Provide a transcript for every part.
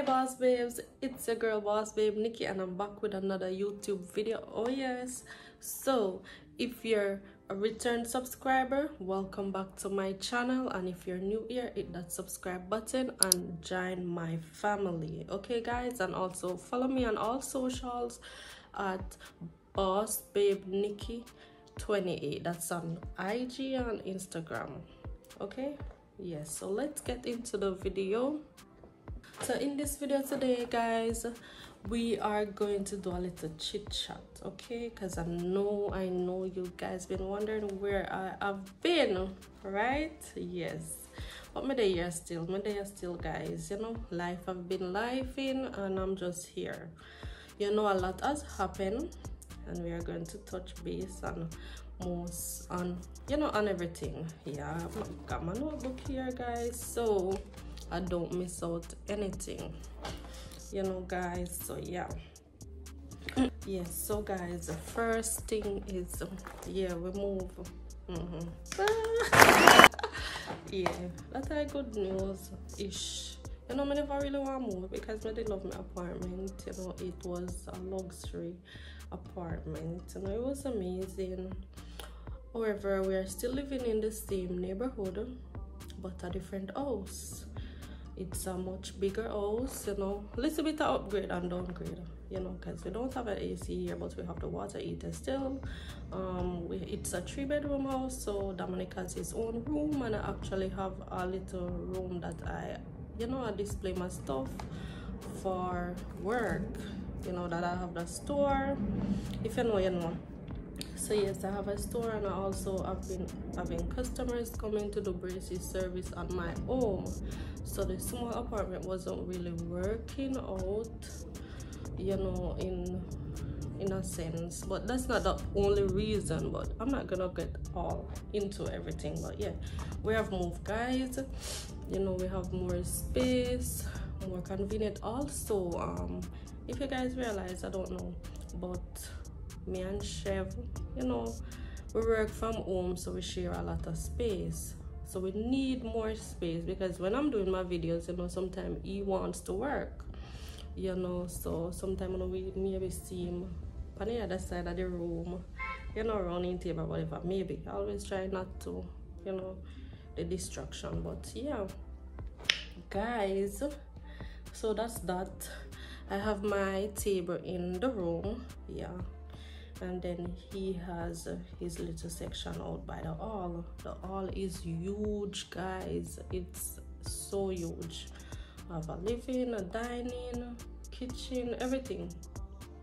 hey boss babes. It's your girl boss babe Nickie and i'm back with another youtube video. Oh yes. So if you're a return subscriber welcome back to my channel. And if you're new here hit that subscribe button and join my family. Okay guys? And also follow me on all socials at boss babe Nickie 28 that's on ig and instagram. Okay? Yes. So let's get into the video so in this video today guys we are going to do a little chit chat okay? Because i know i know you guys been wondering where i have been right? Yes. But my day are still my day are still guys you know life i've been life in and i'm just here. You know a lot has happened and we are going to touch base on most on you know on everything. Yeah I've got my notebook here guys so i don't miss out anything. You know guys so yeah. Yes so guys the first thing is yeah we move. Mm -hmm. yeah that's a good news ish. You know i never really want to move because i did love my apartment. You know it was a luxury apartment. And it was amazing. However we are still living in the same neighborhood but a different house it's a much bigger house you know. A little bit of upgrade and downgrade you know because we don't have an ac here but we have the water heater still. Um we, it's a three bedroom house so dominic has his own room and i actually have a little room that i you know i display my stuff for work you know that i have the store. If you know you know so yes i have a store and i also have been having customers coming to do braces service on my home so the small apartment wasn't really working out you know in in a sense. But that's not the only reason but i'm not gonna get all into everything. But yeah we have moved guys. You know we have more space more convenient also. Um if you guys realize i don't know but me and chef you know we work from home so we share a lot of space. So we need more space because when i'm doing my videos you know sometimes he wants to work you know so sometimes you know, we maybe see him on the other side of the room you know running table whatever. Maybe. I always try not to you know the distraction but yeah. Guys so that's that. I have my table in the room. Yeah and then he has his little section out by the hall. The hall is huge guys. It's so huge. I have a living a dining kitchen everything.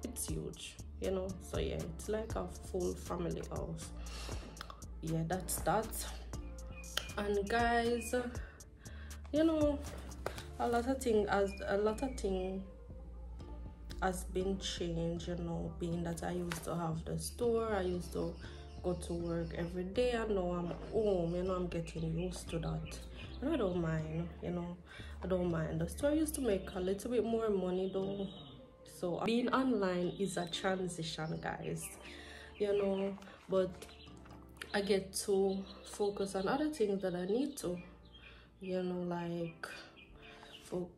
It's huge you know? So yeah it's like a full family house. Yeah that's that. And guys you know a lot of thing as a lot of thing has been changed you know being that i used to have the store i used to go to work every day i know i'm home you know i'm getting used to that. And i don't mind you know i don't mind. The store used to make a little bit more money though. So being online is a transition guys you know but i get to focus on other things that i need to you know like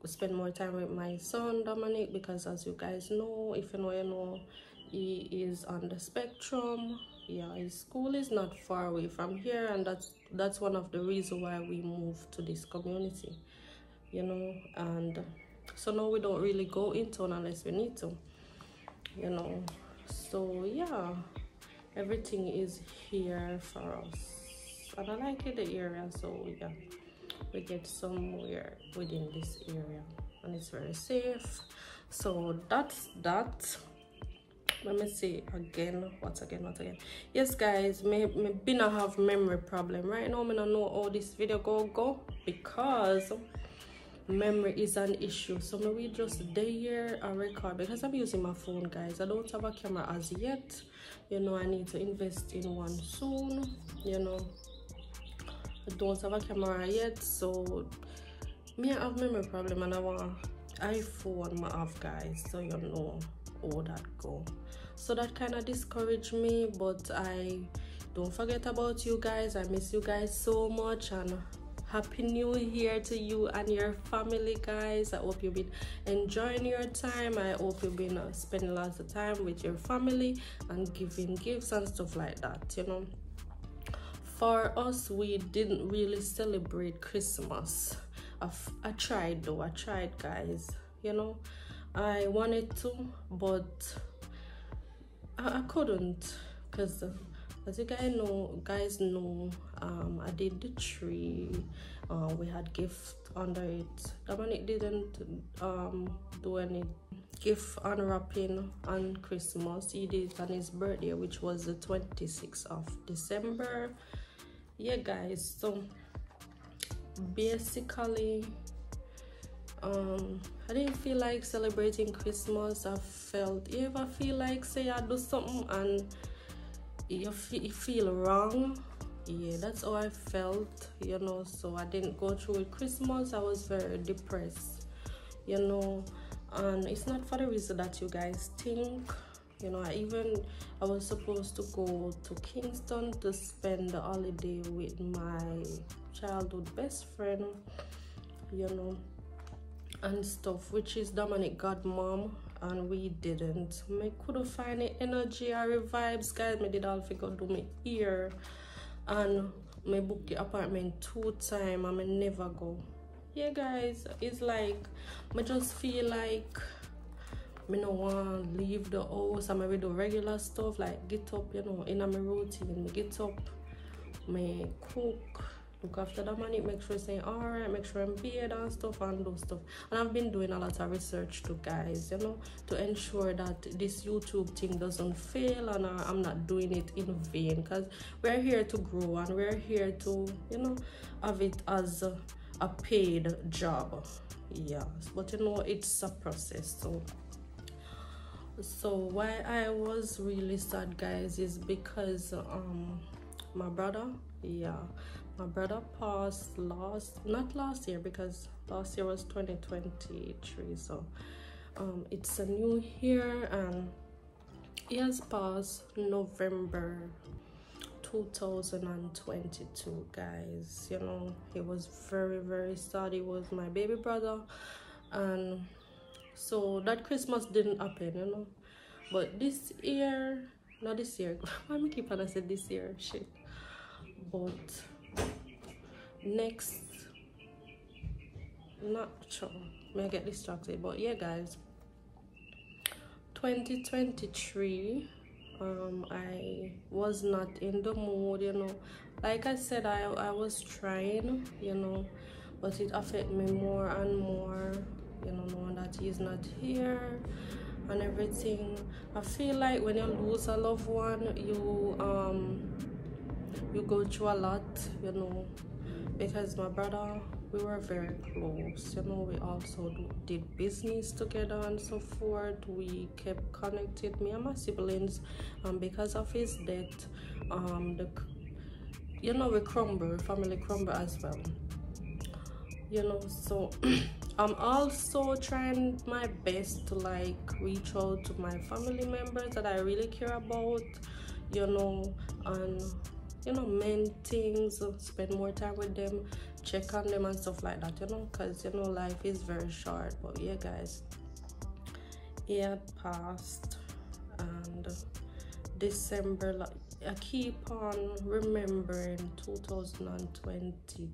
spend more time with my son Dominic because as you guys know if you know you know he is on the spectrum yeah his school is not far away from here and that's that's one of the reasons why we moved to this community you know and so now we don't really go into unless we need to you know. So yeah everything is here for us and i like it the area so yeah we get somewhere within this area and it's very safe. So that's that. Let me see again what again what again. Yes guys may maybe not have memory problem. Right now i don't know all this video go go because memory is an issue. So maybe just there a record because i'm using my phone guys. I don't have a camera as yet. You know i need to invest in one soon you know don't have a camera yet so me I have memory problem. And I want iPhone my have guys so you know all that go. So that kind of discouraged me but I don't forget about you guys. I miss you guys so much. And happy new year to you and your family guys. I hope you've been enjoying your time. I hope you've been uh, spending lots of time with your family and giving gifts and stuff like that you know for us we didn't really celebrate christmas. I've, i tried though i tried guys. You know i wanted to but i, I couldn't. Because as you guys know guys know um, i did the tree uh, we had gift under it. Dominic didn't um, do any gift unwrapping on christmas. He did on his birthday which was the 26th of december yeah guys so basically um i didn't feel like celebrating christmas. I felt you ever feel like say i do something and you, you feel wrong? Yeah that's how i felt you know so i didn't go through with christmas. I was very depressed you know and it's not for the reason that you guys think you know i even i was supposed to go to kingston to spend the holiday with my childhood best friend you know and stuff which is dominic godmom and we didn't. Me couldn't find the energy or vibes guys. Me did all figure do me here and me book the apartment two time and me never go. Yeah guys it's like me just feel like me no want leave the house and maybe do regular stuff like get up you know in my routine. Get up me cook look after the money make sure saying all right make sure i'm paid and stuff and those stuff. And i've been doing a lot of research to guys you know to ensure that this youtube thing doesn't fail and i'm not doing it in vain. Because we're here to grow and we're here to you know have it as a, a paid job. Yes but you know it's a process so so why i was really sad guys is because um my brother yeah my brother passed last not last year because last year was 2023 so um it's a new year and he has passed november 2022 guys you know. He was very very sad. He was my baby brother and so that christmas didn't happen you know. But this year not this year why me keep on I said this year? Shit. But next not sure. May I get distracted? But yeah guys. 2023 um I was not in the mood you know. Like I said I, I was trying you know. But it affected me more and more you know knowing that he's not here and everything. I feel like when you lose a loved one you um you go through a lot you know. Because my brother we were very close you know. We also did business together and so forth. We kept connected me and my siblings. And um, because of his death um the you know we crumble family crumble as well. You know so i'm also trying my best to like reach out to my family members that i really care about you know and you know mend things spend more time with them check on them and stuff like that you know because you know life is very short. But yeah guys. Had passed and december like i keep on remembering 2022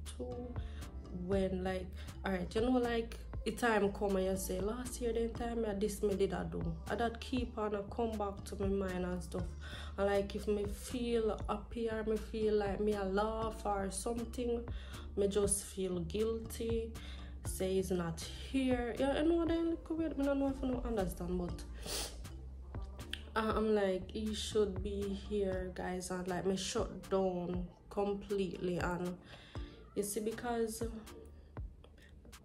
when like all right you know like the time come and you say last year then time I this me did I do. I that keep on I come back to my mind and stuff. And like if me feel happy or me feel like me a laugh or something me just feel guilty say he's not here. Yeah I know then look weird. I don't know if I don't understand but I'm like he should be here guys and like me shut down completely and you see because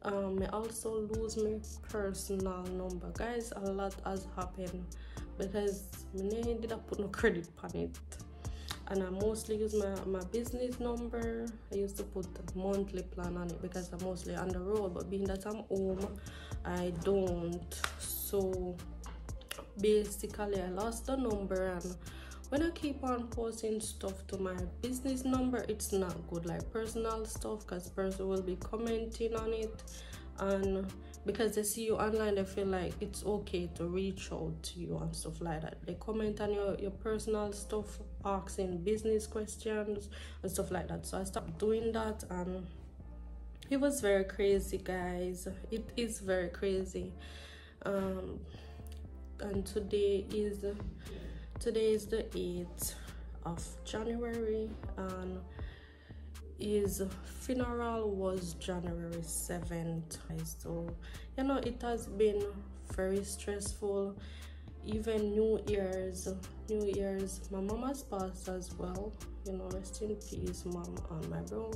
um I also lose my personal number. Guys a lot has happened because I did I put no credit on it. And I mostly use my, my business number. I used to put monthly plan on it because I'm mostly on the road. But being that I'm home I don't. So basically I lost the number and when I keep on posting stuff to my business number, it's not good like personal stuff because person will be commenting on it. And because they see you online they feel like it's okay to reach out to you and stuff like that. They comment on your your personal stuff asking business questions and stuff like that. So i stopped doing that and it was very crazy guys. It is very crazy. Um and today is today is the 8th of january and his funeral was january 7th so you know it has been very stressful even new year's new year's my mom has passed as well. You know rest in peace mom and my bro.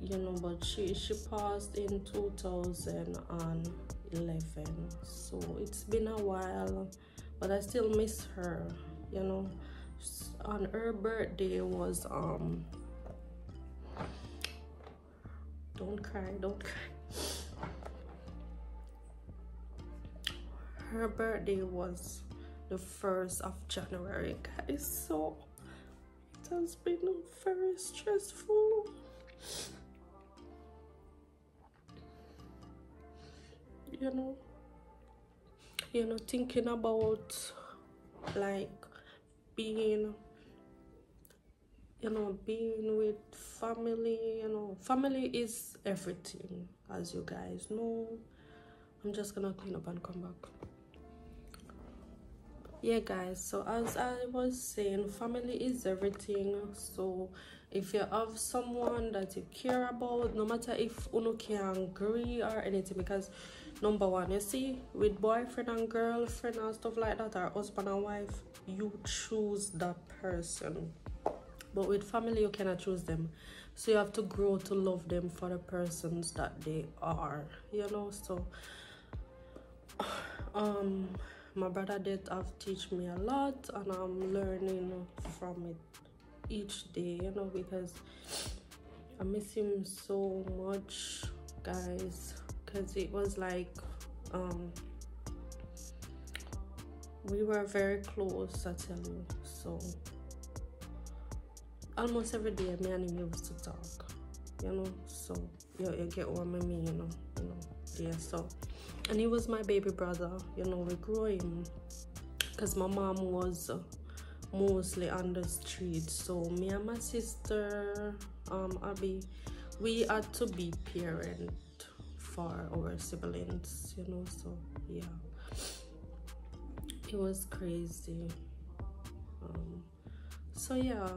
You know but she she passed in 2011 so it's been a while but i still miss her you know on her birthday was um don't cry, don't cry. Her birthday was the 1st of January, guys. So it has been very stressful. You know, you know, thinking about like being you know being with family you know family is everything as you guys know. I'm just gonna clean up and come back. Yeah guys so as i was saying family is everything so if you have someone that you care about no matter if uno can agree or anything because number one you see with boyfriend and girlfriend and stuff like that or husband and wife you choose that person. But with family you cannot choose them. So you have to grow to love them for the persons that they are you know? So um my brother did have teach me a lot and i'm learning from it each day you know because i miss him so much guys. Because it was like um we were very close i tell you. So almost every day me and him used to talk you know? So you, you get what I mean you know you know? Yeah so and he was my baby brother you know? We grew him because my mom was uh, mostly on the street. So me and my sister um Abby we had to be parent for our siblings you know so yeah. It was crazy. Um so yeah.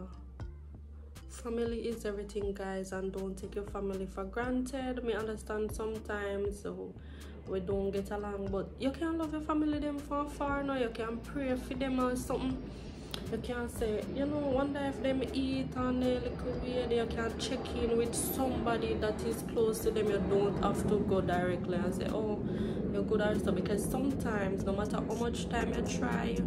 Family is everything guys and don't take your family for granted. Me understand sometimes so we don't get along but you can love your family them from far now you can pray for them or something you can say you know wonder if them eat and they look weird you can check in with somebody that is close to them. You don't have to go directly and say oh you're good at stuff because sometimes no matter how much time you try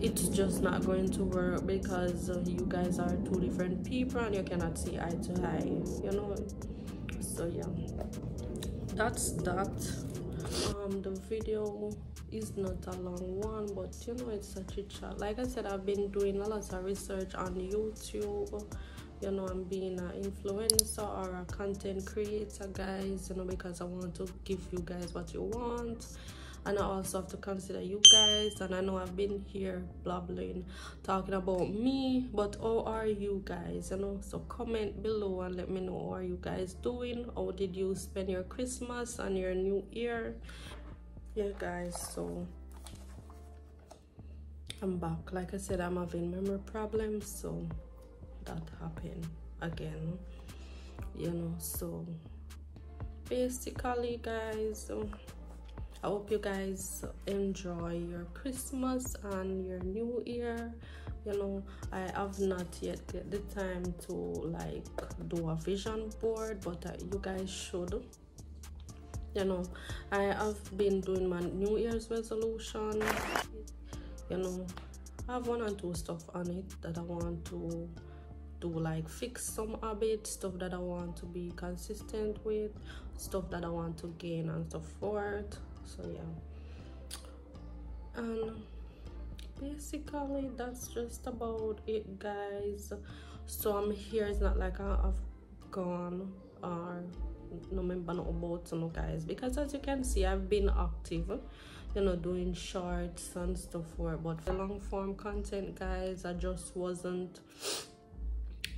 it's just not going to work because uh, you guys are two different people and you cannot see eye to eye you know? So yeah. That's that. Um the video is not a long one but you know it's such a chat like i said i've been doing a lot of research on youtube you know i'm being an influencer or a content creator guys you know because i want to give you guys what you want and I also have to consider you guys and I know I've been here blabbling talking about me but how are you guys you know? So comment below and let me know how are you guys doing how did you spend your Christmas and your new year yeah guys so I'm back like I said I'm having memory problems so that happened again you know so basically guys I hope you guys enjoy your Christmas and your New Year. You know, I have not yet get the time to like do a vision board, but uh, you guys should. You know, I have been doing my New Year's resolution. You know, I have one and two stuff on it that I want to do like fix some habits stuff that i want to be consistent with stuff that i want to gain and so forth so yeah. And basically that's just about it guys. So i'm here. It's not like i've gone or no member not about you guys. Because as you can see i've been active you know doing shorts and stuff for but for long form content guys. I just wasn't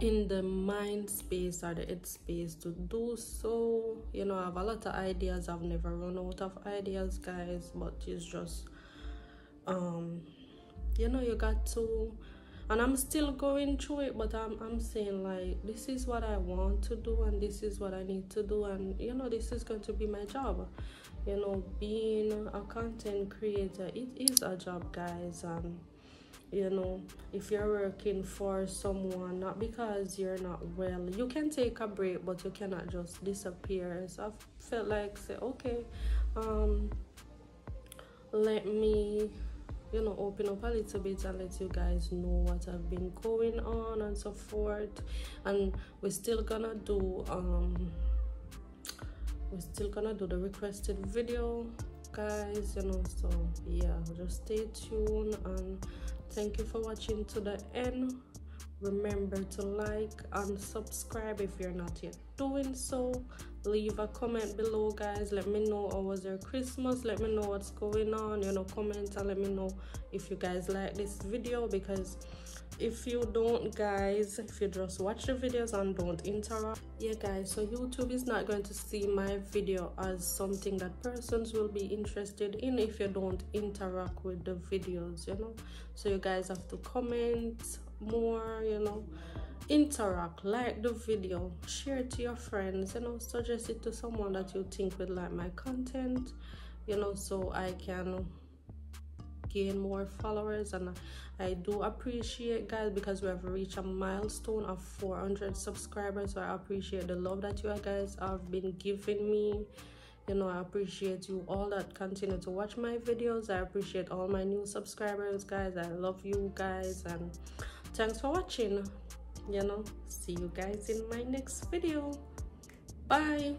in the mind space or the head space to do so. You know i have a lot of ideas. I've never run out of ideas guys. But it's just um you know you got to and i'm still going through it but i'm, I'm saying like this is what i want to do and this is what i need to do. And you know this is going to be my job. You know being a content creator it is a job guys. And you know if you're working for someone not because you're not well you can take a break but you cannot just disappear. So i felt like say okay um let me you know open up a little bit and let you guys know what i've been going on and so forth. And we're still gonna do um we're still gonna do the requested video guys you know so yeah just stay tuned and thank you for watching to the end. Remember to like and subscribe if you're not yet doing so leave a comment below guys. Let me know how was your christmas. Let me know what's going on. You know comment and let me know if you guys like this video because if you don't guys if you just watch the videos and don't interact yeah guys so youtube is not going to see my video as something that persons will be interested in if you don't interact with the videos you know. So you guys have to comment more you know interact like the video share it to your friends you know suggest it to someone that you think would like my content you know so i can gain more followers. And i do appreciate guys because we have reached a milestone of 400 subscribers. So i appreciate the love that you guys have been giving me. You know i appreciate you all that continue to watch my videos. I appreciate all my new subscribers guys. I love you guys. And thanks for watching. You know see you guys in my next video. Bye